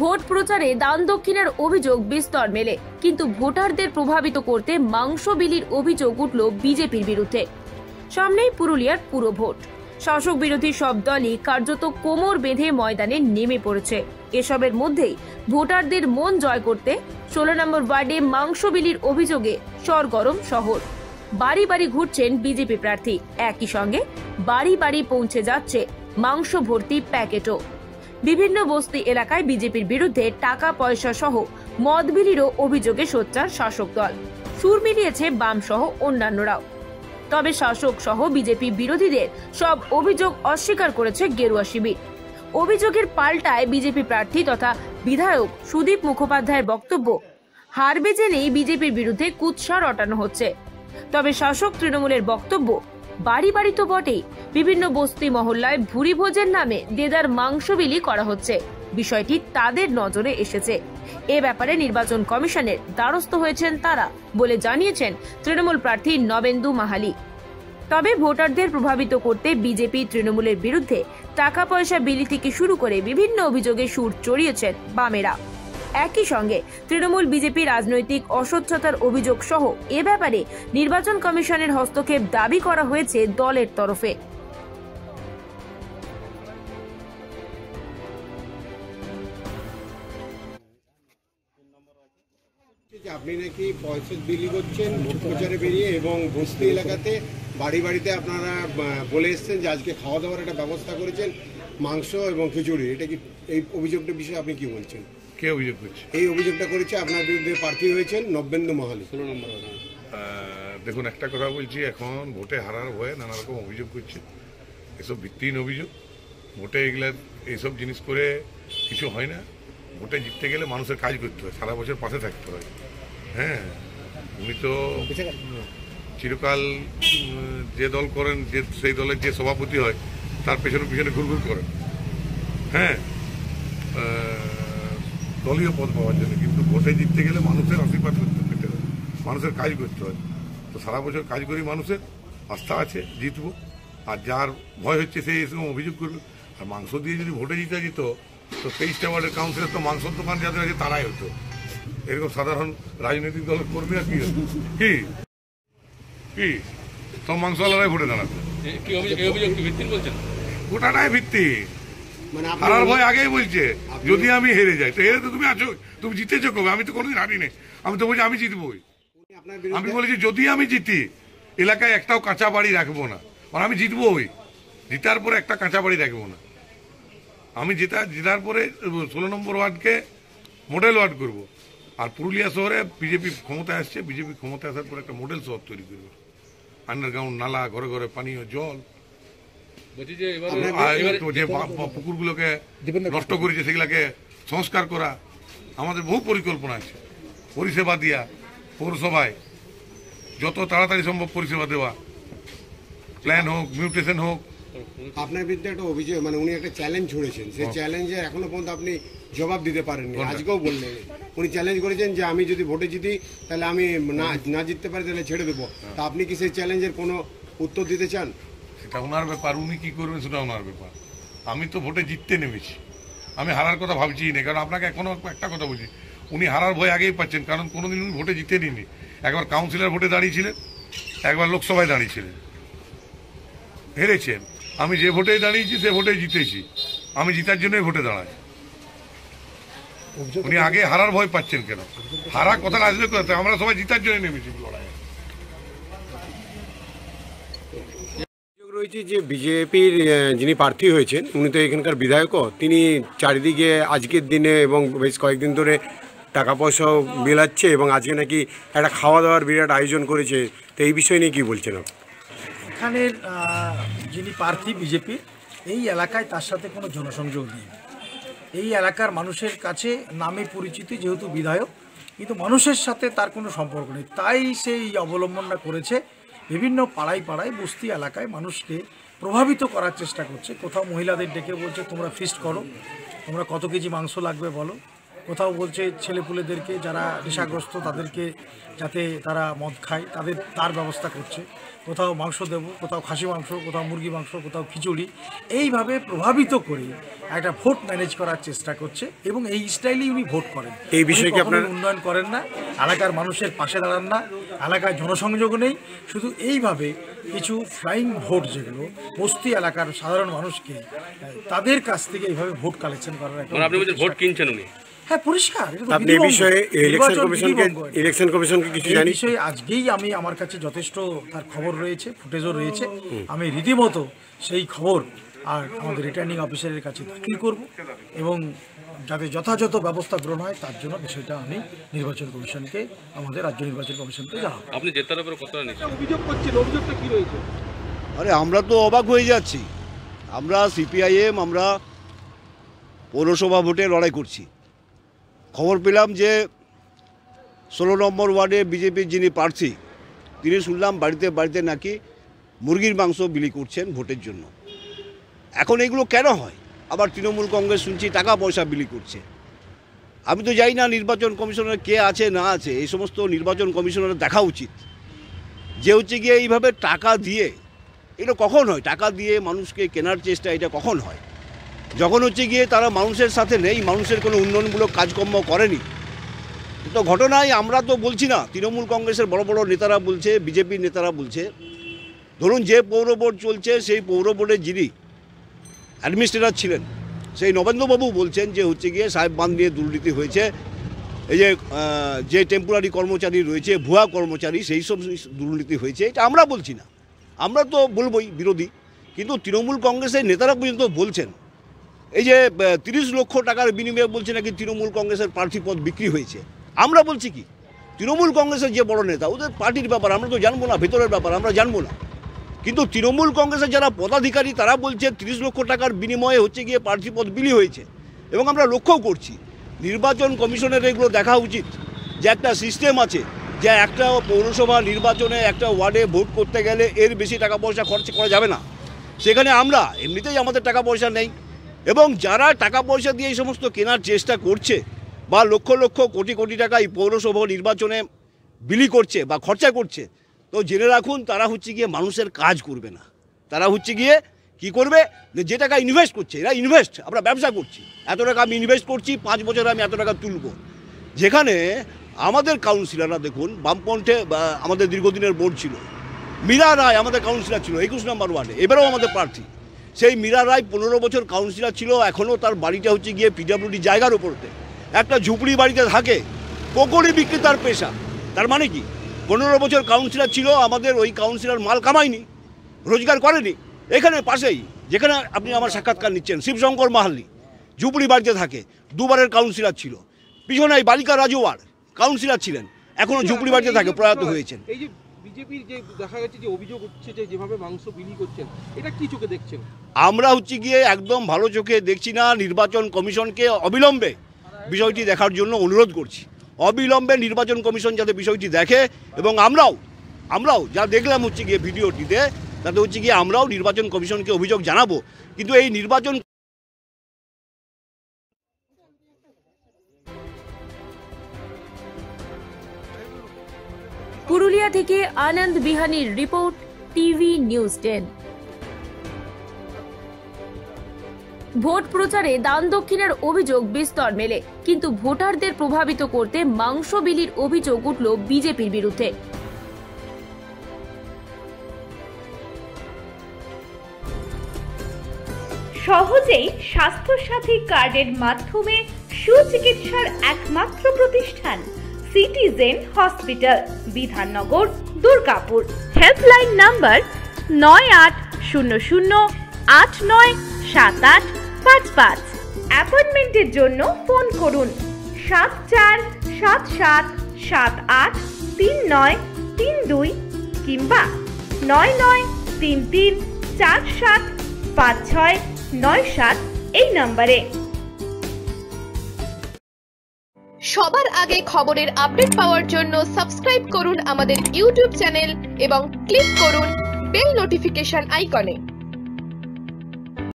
Vote প্রচারে দান দক্ষিণার অভিযোগ বিস্তর মেলে। কিন্তু ভোটারদের প্রভাবিত করতে মাংস বিলির অভিযোগ উঠল বিজেপির বিরুদ্ধে। সামনেই পুরুলিয়ার পুরো ভোট। শাসক বিরোধী সব দলই কার্যত কোমর বেঁধে ময়দানে নেমে পড়েছে। এসবের মধ্যেই ভোটারদের মন জয় করতে ষোলো নম্বর ওয়ার্ডে মাংস বিলির অভিযোগে সরগরম শহর। বাড়ি বাড়ি ঘুরছেন বিজেপি প্রার্থী। একই সঙ্গে বাড়ি বাড়ি পৌঁছে যাচ্ছে মাংস ভর্তি প্যাকেটও। বিভিন্ন বস্তি এলাকায় বিজেপির বিরুদ্ধে টাকা, পয়সা সহ মদ বিলিরও অভিযোগে সোচ্চার শাসক দল। সুর মিলিয়েছে বাম সহ অন্যান্যরাও। তবে শাসক সহ বিজেপি বিরোধীদের সব অভিযোগ অস্বীকার করেছে গেরুয়া শিবির। অভিযোগের পাল্টায় বিজেপি প্রার্থী তথা বিধায়ক সুদীপ মুখোপাধ্যায়ের বক্তব্য হারবে জেনেই বিজেপির বিরুদ্ধে কুৎসা রটানো হচ্ছে। তবে শাসক তৃণমূলের বক্তব্য বাড়ি বাড়ি তো বটেই। বিভিন্ন বস্তি মহল্লায় ভুরি ভোজের নামে দেদার মাংস বিলি করা হচ্ছে। বিষয়টি তাদের নজরে এসেছে। এ ব্যাপারে নির্বাচন কমিশনের দ্বারস্থ হয়েছেন তারা বলে জানিয়েছেন তৃণমূল প্রার্থী নবেন্দু মাহালি। তবে ভোটারদের প্রভাবিত করতে বিজেপি তৃণমূলের বিরুদ্ধে টাকা পয়সা বিলি থেকে শুরু করে বিভিন্ন অভিযোগে সুর চড়িয়েছেন বামেরা। একই সঙ্গে তৃণমূল বিজেপি রাজনৈতিক অস্বচ্ছতার অভিযোগ সহ এ ব্যাপারে নির্বাচন কমিশনের হস্তক্ষেপ দাবি করা হয়েছে দলের তরফে। আপনি নাকি পয়সা বিলি করছেন, ভোট প্রচারে বেরিয়ে এবং বস্তি এলাকাতে বাড়ি বাড়িতে আপনারা বলে এসছেন যে আজকে খাওয়া দাওয়ার একটা ব্যবস্থা করেছেন, মাংস এবং খিচুড়ি। এটা কি এই অভিযোগটার বিষয়ে আপনি কি বলছেন? কে অভিযোগ করছে? এই অভিযোগটা করেছে আপনার বিরুদ্ধে প্রার্থী হয়েছেন নব্যেন্দু মহালি। ষোলো নম্বর দেখুন একটা কথা বলছি এখন ভোটে হারার ভয়ে নানা রকম অভিযোগ করছে। এসব ভিত্তিহীন অভিযোগ। ভোটে এগুলা এইসব জিনিস করে কিছু হয় না। ভোটে জিততে গেলে মানুষের কাজ করতে হয় সারা বছর পাশে থাকতে হয়। হ্যাঁ উনি তো চিরকাল যে দল করেন যে সেই দলের যে সভাপতি হয় তার পেছনে পিছনে ঘুরঘুর করেন। হ্যাঁ দলীয় পদ পাওয়ার জন্য কিন্তু ভোটে জিততে গেলে মানুষের আশীর্বাদ করতে পেতে হয় মানুষের কাজ করতে হয়। তো সারা বছর কাজ করি মানুষের আস্থা আছে জিতবো। আর যার ভয় হচ্ছে সেই এরকম অভিযোগ করবে। আর মাংস দিয়ে যদি ভোটে জিতে যেত তো তেইশটা ওয়ার্ডের কাউন্সিলর তো মাংসর দোকান যাদের আছে তারাই হতো। এরকম সাধারণ রাজনৈতিক দলের কর্মীরা কি হতো? কি? কি? সব মাংসওয়ালারাই ভোটে দাঁড়াতো। গোটাটাই ভিত্তি হারার ভয় আগেই বলছে যদি আমি হেরে যাই। তো হেরে তো তুমি আছো তুমি জিতেছো কবে? আমি তো কোনোদিন হারি নেই আমি তো বলছি আমি জিতবই। আমি বলেছি যদি আমি জিতি এলাকায় একটাও কাঁচা বাড়ি রাখব না। আর আমি জিতবই। জিতার পরে একটা কাঁচা বাড়ি রাখব না। আমি জেতা জেতার পরে ষোলো নম্বর ওয়ার্ডকে মডেল ওয়ার্ড করব। আর পুরুলিয়া শহরে বিজেপি ক্ষমতায় আসছে বিজেপি ক্ষমতায় আসার পর একটা মডেল শহর তৈরি করবে। আন্ডারগ্রাউন্ড নালা ঘরে ঘরে পানীয় জল। যে পুকুরগুলোকে নষ্ট করেছে সেগুলাকে সংস্কার করা আমাদের বহু পরিকল্পনা আছে। পরিষেবা দেওয়া পৌরসভায় যত তাড়াতাড়ি সম্ভব পরিষেবা দেওয়া। প্ল্যান হোক মিউটেশন হোক। আপনার বিরুদ্ধে একটা অভিযোগ মানে উনি একটা চ্যালেঞ্জ ছুড়েছেন। সেই চ্যালেঞ্জে এখনও পর্যন্ত আপনি জবাব দিতে পারেননি। আজকেও বললেন। উনি চ্যালেঞ্জ করেছেন যে আমি যদি ভোটে জিতি তাহলে আমি না না জিততে পারি তাহলে ছেড়ে দেবো। তা আপনি কি সেই চ্যালেঞ্জের কোনো উত্তর দিতে চান? সেটা ওনার ব্যাপার, উনি কি করবেন সেটা ওনার ব্যাপার। আমি তো ভোটে জিততে নেমেছি। আমি হারার কথা ভাবছি না, কারণ আপনাকে এখনও একটা কথা বলছি। উনি হারার ভয় আগেই পাচ্ছেন, কারণ কোনোদিন উনি ভোটে জিতে নিনি একবার কাউন্সিলর ভোটে দাঁড়িয়েছিলেন, একবার লোকসভায় দাঁড়িয়েছিলেন। হেরেছেন। আমি যে ভোটে দাঁড়িয়েছি, সে ভোটে জিতেছি। আমি জিতার জন্যই ভোটে দাঁড়াই। উনি আগে হারার ভয় পাচ্ছেন কেন? হারা কথাটা আসবে কোথা আমরা সবাই জিতার জন্য নেমেছি লড়াইয়ে। রয়েছে যে বিজেপির যিনি প্রার্থী হয়েছেন, উনি তো এখানকার বিধায়কও, তিনি চারিদিকে আজকের দিনে এবং বেশ কয়েকদিন ধরে টাকা পয়সাও বিলাচ্ছে এবং আজকে নাকি একটা খাওয়া দাওয়ার বিরাট আয়োজন করেছে। তো এই বিষয় নিয়ে কি বলছেন এখানের যিনি প্রার্থী বিজেপির এই এলাকায় তার সাথে কোনো জনসংযোগ নেই। এই এলাকার মানুষের কাছে নামে পরিচিতি যেহেতু বিধায়ক, কিন্তু মানুষের সাথে তার কোনো সম্পর্ক নেই। তাই সেই অবলম্বনটা করেছে বিভিন্ন পাড়ায় পাড়ায় বস্তি এলাকায় মানুষকে প্রভাবিত করার চেষ্টা করছে। কোথাও মহিলাদের ডেকে বলছে, তোমরা ফিস্ট করো। তোমরা কত কেজি মাংস লাগবে বলো? কোথাও বলছে ছেলেপুলেদেরকে যারা নেশাগ্রস্ত তাদেরকে যাতে তারা মদ খায় তাদের তার ব্যবস্থা করছে। কোথাও মাংস দেবো কোথাও খাসি মাংস কোথাও মুরগি মাংস কোথাও খিচুড়ি। এইভাবে প্রভাবিত করে একটা ভোট ম্যানেজ করার চেষ্টা করছে এবং এই স্টাইলেই উনি ভোট করেন। এই বিষয়ে কি আপনার- উন্নয়ন করেন না এলাকার মানুষের পাশে দাঁড়ান না এলাকায় জনসংযোগ নেই। শুধু এইভাবে কিছু ফ্লাইং ভোট যেগুলো বস্তি এলাকার সাধারণ মানুষকে তাদের কাছ থেকে এইভাবে ভোট কালেকশন করার একটা মানে ভোট কিনছেন উনি? হ্যাঁ পরিষ্কার আপনি এই বিষয়ে ইলেকশন কমিশনকে। ইলেকশন কমিশনকে কিছু জানি? বিষয়ে আজকেই আমি আমার কাছে যথেষ্ট তার খবর রয়েছে ফুটেজও রয়েছে। আমি রীতিমতো সেই খবর আর আমাদের রিটার্নিং অফিসারের কাছে দাখিল করব এবং যাতে যথাযথ ব্যবস্থা গ্রহণ হয় তার জন্য বিষয়টা আমি নির্বাচন কমিশনকে আমাদের রাজ্য নির্বাচন কমিশনকে জানাব। আপনি জেতার উপরে কতটা নিচ্ছেন আরে আমরা তো অবাক হয়ে যাচ্ছি। আমরা সিপিআইএম আমরা পৌরসভা ভোটে লড়াই করছি। খবর পেলাম যে ষোলো নম্বর ওয়ার্ডে বিজেপির যিনি প্রার্থী, তিনি শুনলাম বাড়িতে বাড়িতে নাকি মুরগির মাংস বিলি করছেন ভোটের জন্য। এখন এগুলো কেন হয়? আবার তৃণমূল কংগ্রেস শুনছি টাকা পয়সা বিলি করছে। আমি তো জানি না নির্বাচন কমিশনার কে আছে, না আছে, এই সমস্ত নির্বাচন কমিশনারের দেখা উচিত। যে হচ্ছে গিয়ে এইভাবে টাকা দিয়ে, এটা কখন হয়? টাকা দিয়ে মানুষকে কেনার চেষ্টা এটা কখন হয়? যখন হচ্ছে গিয়ে তারা মানুষের সাথে নেই, মানুষের কোনো উন্নয়নমূলক কাজকর্ম করেনি। তো ঘটনায় আমরা তো বলছি না, তৃণমূল কংগ্রেসের বড় বড় নেতারা বলছে, বিজেপির নেতারা বলছে। ধরুন যে পৌর বোর্ড চলছে, সেই পৌর বোর্ডের যিনি অ্যাডমিনিস্ট্রেটর ছিলেন, সেই নবেন্দ্রবাবু বলছেন যে হচ্ছে গিয়ে সাহেব বাঁধ নিয়ে দুর্নীতি হয়েছে। এই যে যে টেম্পোরারি কর্মচারী রয়েছে, ভুয়া কর্মচারী, সেই সব দুর্নীতি হয়েছে, এটা আমরা বলছি না। আমরা তো বলবই বিরোধী, কিন্তু তৃণমূল কংগ্রেসের নেতারা পর্যন্ত বলছেন। এই যে তিরিশ লক্ষ টাকার বিনিময়ে বলছে নাকি তৃণমূল কংগ্রেসের প্রার্থী পদ বিক্রি হয়েছে। আমরা বলছি কি? তৃণমূল কংগ্রেসের যে বড় নেতা, ওদের পার্টির ব্যাপার আমরা তো জানব না, ভেতরের ব্যাপার আমরা জানব না। কিন্তু তৃণমূল কংগ্রেসের যারা পদাধিকারী, তারা বলছে তিরিশ লক্ষ টাকার বিনিময়ে হচ্ছে গিয়ে প্রার্থী পদ বিলি হয়েছে। এবং আমরা লক্ষ্যও করছি, নির্বাচন কমিশনের এগুলো দেখা উচিত। যে একটা সিস্টেম আছে, যে একটা পৌরসভা নির্বাচনে একটা ওয়ার্ডে ভোট করতে গেলে এর বেশি টাকা পয়সা খরচ করা যাবে না। সেখানে আমরা, এমনিতেই আমাদের টাকা পয়সা নেই। এবং যারা টাকা পয়সা দিয়ে এই সমস্ত কেনার চেষ্টা করছে বা লক্ষ লক্ষ কোটি কোটি টাকা এই পৌরসভা নির্বাচনে বিলি করছে বা খরচা করছে, তো জেনে রাখুন, তারা হচ্ছে গিয়ে মানুষের কাজ করবে না। তারা হচ্ছে গিয়ে কি করবে? যে টাকা ইনভেস্ট করছে, এরা ইনভেস্ট আমরা ব্যবসা করছি। এত টাকা আমি ইনভেস্ট করছি, পাঁচ বছরে আমি এত টাকা তুলব। যেখানে আমাদের কাউন্সিলররা দেখুন, বামপন্থে আমাদের দীর্ঘদিনের বোর্ড ছিল। মীরা রায় আমাদের কাউন্সিলর ছিল, একুশ নম্বর ওয়ার্ডে এবারেও আমাদের প্রার্থী। সেই মীরা রায় পনেরো বছর কাউন্সিলর ছিল, এখনও তার বাড়িটা হচ্ছে গিয়ে পিডাব্লিউডি জায়গার উপরতে একটা ঝুপড়ি বাড়িতে থাকে পকড়ি বিক্রি তার পেশা। তার মানে কি? পনেরো বছর কাউন্সিলর ছিল, আমাদের ওই কাউন্সিলর মাল কামায়নি, রোজগার করেনি। এখানে পাশেই, যেখানে আপনি আমার সাক্ষাৎকার নিচ্ছেন, শিবশঙ্কর মাহাল্লি ঝুপড়ি বাড়িতে থাকে, দুবারের কাউন্সিলর ছিল। পিছনে বালিকা রাজওয়ার কাউন্সিলর ছিলেন। এখনও ঝুপড়ি বাড়িতে থাকে, প্রয়াত হয়েছেন। বিজেপির যে দেখা যাচ্ছে যে অভিযোগ উঠছে যে যেভাবে মাংস বিলি করছেন, এটা কি চোখে দেখছেন? আমরা হচ্ছে গিয়ে একদম ভালো চোখে দেখছি না, নির্বাচন কমিশনকে অবিলম্বে বিষয়টি দেখার জন্য অনুরোধ করছি। অবিলম্বে নির্বাচন কমিশন যাতে বিষয়টি দেখে এবং আমরাও আমরাও যা দেখলাম হচ্ছে গিয়ে ভিডিওটিতে, তাতে হচ্ছে গিয়ে আমরাও নির্বাচন কমিশনকে অভিযোগ জানাব। কিন্তু এই নির্বাচন পুরুলিয়া থেকে আনন্দ বিহানির রিপোর্ট, টিভি নিউজ টেন। ভোট প্রচারে দান দক্ষিণের অভিযোগ বিস্তর মেলে, কিন্তু ভোটারদের প্রভাবিত করতে মাংস বিলির অভিযোগ উঠল বিজেপির বিরুদ্ধে। সহজেই স্বাস্থ্যসাথী কার্ডের মাধ্যমে সুচিকিৎসার একমাত্র প্রতিষ্ঠান। Citizen hospital, Bidhannagar, Durgapur. Helpline number নয় আট শূন্য শূন্য আট নয় সাত আট পাঁচ পাঁচ। অ্যাপয়েন্টমেন্টের জন্য ফোন করুন সাত চার সাত সাত সাত আট তিন নয় তিন দুই কিংবা নয় নয় তিন তিন চার সাত পাঁচ ছয় নয় সাত এই নম্বরে। সবার আগে খবরের আপডেট পাওয়ার জন্য সাবস্ক্রাইব করুন আমাদের ইউটিউব চ্যানেল এবং ক্লিক করুন বেল নোটিফিকেশন আইকনে।